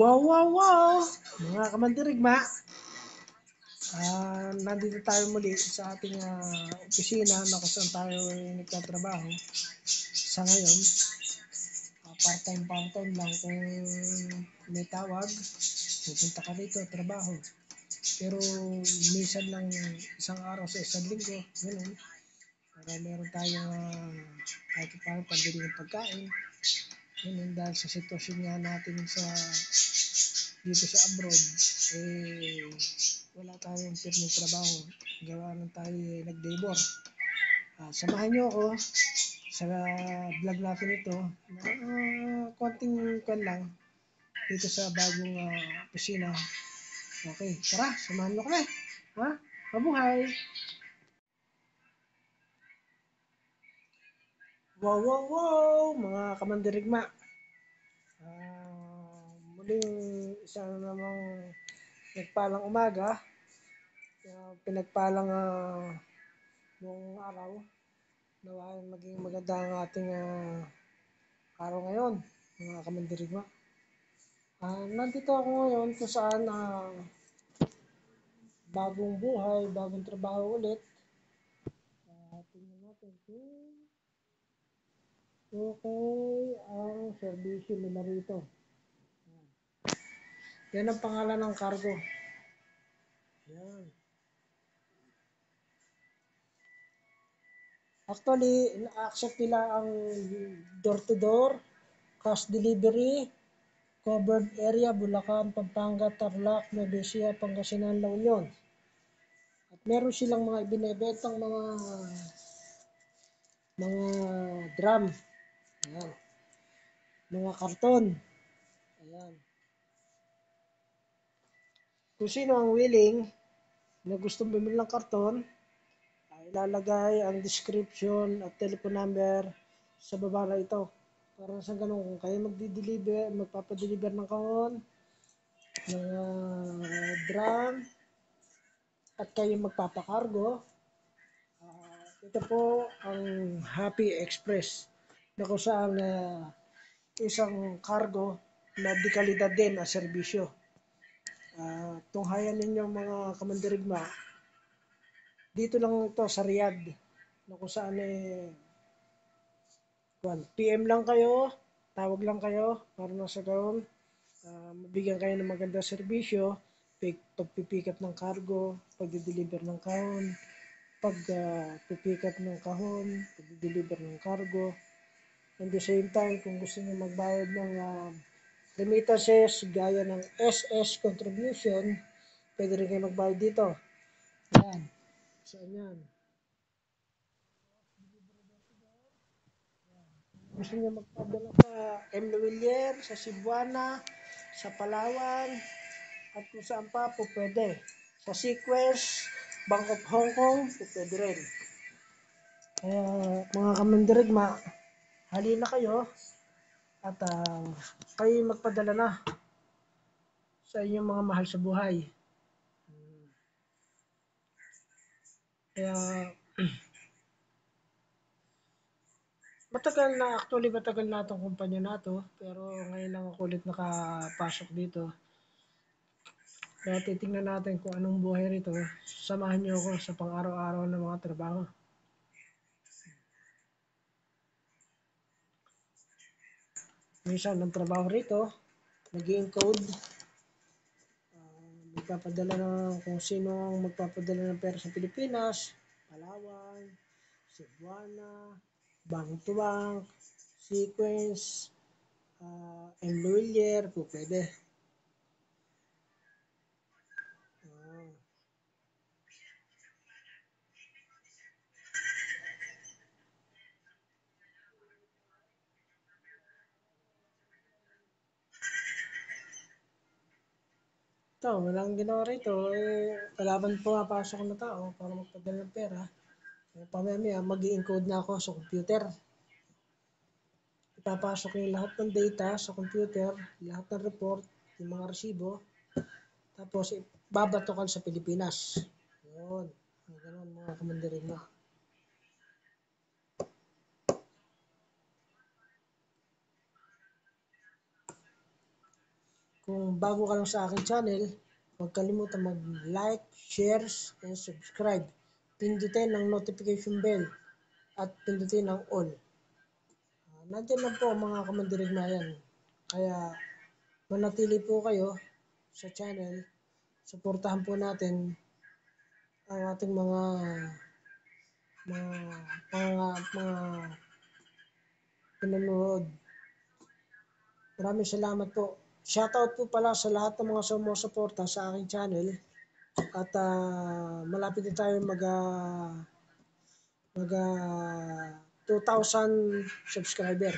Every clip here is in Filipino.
Wow, wow, wow! Mga kamandirigma, ah nandito tayo muli sa ating ah, opisina na kung saan tayo ay nagtatrabaho. Sa ngayon, ah, part-time, part-time lang kung may tawag, pupunta ka rito, trabaho. Pero minsan lang isang araw sa isang linggo, ganun. Para meron tayong ah, kahit paano pambili ng pagkain. Ganun dahil sa sitwasyon nga natin sa dito sa abroad, eh, wala tayong permit trabaho. Gawa nang tayo eh, nag-labor. Ah, samahan niyo ako sa vlog natin ito na ah, konting kan lang dito sa bagong ah, opisina. Okay, tara, samahan niyo kami. Ha? Mabuhay! Wow, wow, wow! Mga kamandirigma. Ah, muling isang namang nagpalang umaga. Uh, pinagpalang uh, noong araw. Nawa maging maganda ang ating uh, araw ngayon, mga kamandirigma. Uh, nandito ako ngayon kung saan uh, bagong buhay, bagong trabaho ulit. Uh, tingnan natin kung Okay, ang servisyo nila rito. Yan ang pangalan ng cargo. Yan. Actually, ina-accept nila ang door-to-door, cash delivery, covered area, Bulacan, Pampanga, Tarlac, Nueva Pangasinan, La Union. At meron silang mga ibinebentang mga mga drum Ayan. Mga karton. Ayan. Kung sino ang willing na gustong bumili ng karton, ay ilalagay ang description at telephone number sa baba na ito. Para sa ganun, kung kayo magdi-deliver, magpapadeliver ng kahon, ng uh, drum, at kayo magpapakargo, uh, ito po ang Happy Express na uh, isang cargo na di kalidad din ang serbisyo. Uh, tunghayan ninyo mga kamandirigma, dito lang ito sa Riyadh, na kung saan eh, kwan, PM lang kayo, tawag lang kayo, para nasa gawin, uh, mabigyan kayo ng maganda serbisyo, pagpipick up ng cargo, pagdi-deliver ng kahon, pag-pick up ng kahon, pag-deliver ng cargo, And the same time, kung gusto niyo magbayad ng uh, remittances gaya ng SS contribution, pwede rin kayo magbayad dito. Ayan. Saan yan? Gusto niyo magpadala sa M. Luwilier, sa Cebuana, sa Palawan, at kung saan pa po pwede. Sa Sequest, Bank of Hong Kong, po pwede rin. Kaya mga kamandirigma, halina kayo at uh, kayo magpadala na sa inyong mga mahal sa buhay. Kaya matagal na, actually matagal na itong kumpanya na to, pero ngayon lang ako ulit nakapasok dito. Kaya titingnan natin kung anong buhay rito. Samahan niyo ako sa pang-araw-araw ng mga trabaho. Minsan ng trabaho rito, nag encode uh, magpapadala ng kung sino ang magpapadala ng pera sa Pilipinas, Palawan, Cebuana, Bank to Bank, Sequence, uh, Enloyer, po pwede. Ito, walang ginawa rito. Eh, kalaban po pasok na tao para magpadala ng pera. Eh, pamaya mag encode na ako sa computer. Ipapasok yung lahat ng data sa computer, lahat ng report, yung mga resibo. Tapos, babatokan sa Pilipinas. Yun. Ganun mga kamandirin mo. Kung bago ka lang sa aking channel, huwag kalimutan mag-like, share, and subscribe. Pindutin ang notification bell at pindutin ang all. Uh, nandiyan lang po ang mga kamandirigmayan. Kaya manatili po kayo sa channel. Suportahan po natin ang ating mga mga mga, mga pinanood. Maraming salamat po. Shoutout po pala sa lahat ng mga sumusuporta sa aking channel. At uh, malapit na tayo mag uh, mag uh, 2,000 subscriber.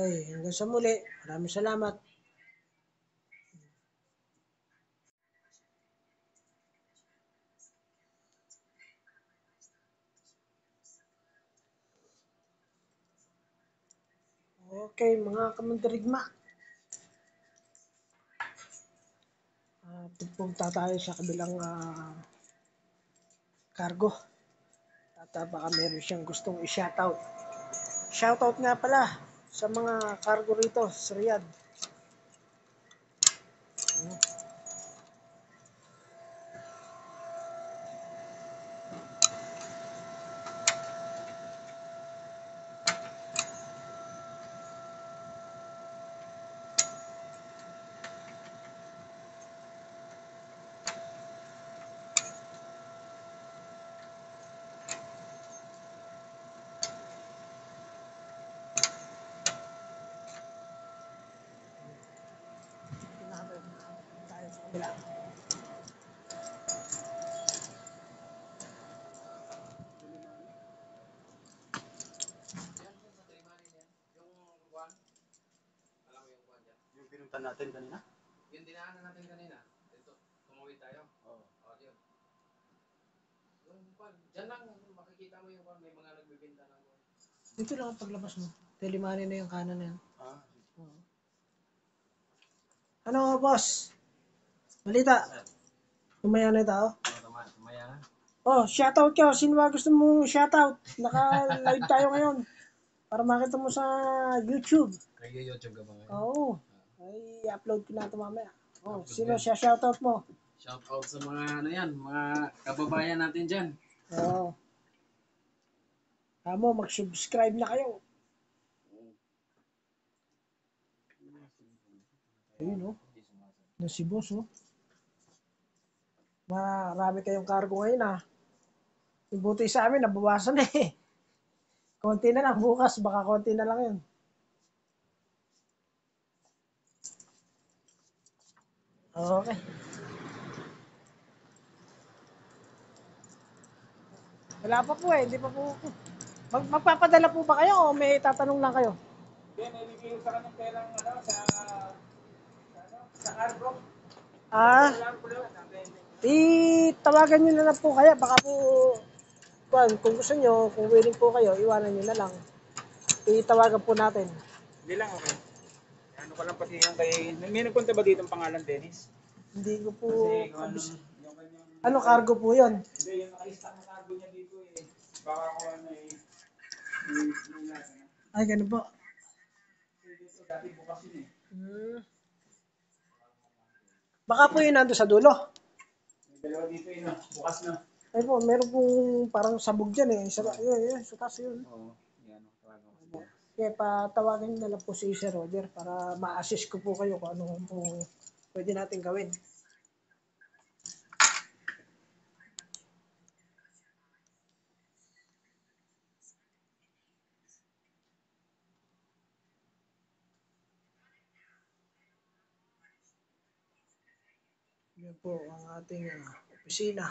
Okay, hanggang sa muli. Maraming salamat. Okay, mga kamandirigma. Uh, pupunta tayo sa kabilang uh, cargo. At uh, baka meron siyang gustong i-shoutout. Shoutout nga pala sa mga cargo rito sa Riyadh. Hmm. Tayo sa kabila. Yung pinunta natin kanina? Yung dinaanan natin kanina. Dito, tumawid tayo. Oo. O, yun. Yung dyan lang makikita mo yung may mga nagbibenta ng. Dito lang ang paglabas mo. Telemani na yung kanan na yan. Ah, Oo. Ano, boss? Balita. Tumaya na tao? Tumaya na. Oh, shoutout ka. Sino ba gusto mong shoutout? Naka-live tayo ngayon. Para makita mo sa YouTube. Nag-YouTube ka ba ngayon? Oo. Ay, upload ko na ito mamaya. Oh, Upload sino siya shoutout mo? Shout out sa mga ano yan, mga kababayan natin dyan. Oo. Tamo, mag-subscribe na kayo. Ayun, oh. Na si boss, oh. Marami kayong cargo ngayon, ah. Yung buti sa amin, nabawasan na eh. Konti na lang bukas, baka konti na lang yun. Okay. Wala pa po eh, hindi pa po. Mag magpapadala po ba kayo o may tatanong lang kayo? Hindi, naibigay ko sa kanyang perang ano, sa, sa, ano, sa cargo. Ah, Alam sabi, itawagan nyo na lang po kaya. Baka po, kung, kung gusto nyo, kung willing po kayo, iwanan nyo na lang. Itawagan po natin. Hindi lang, okay. Ano ko lang pati yung kay... May, nagpunta ba dito ang pangalan, Dennis? Hindi ko po... Kasi kung ano, yung. Ano cargo po yun? Hindi, yung naka-stack na cargo niya dito eh. Baka ko ano eh. May, may lahat, ano. Ay, ganun po. Dati bukas yun eh. Hmm. Baka po yun nando sa dulo. Dalawa dito eh, no? bukas na. Ay po, meron pong parang sabog dyan eh. Sa, yun, yun, sa taas yun. Oo, yan. tawagan ko siya. Kaya patawagan nyo na lang po si Sir Roger para ma-assist ko po kayo kung ano po pwede natin gawin. Yan po ang ating ah, opisina.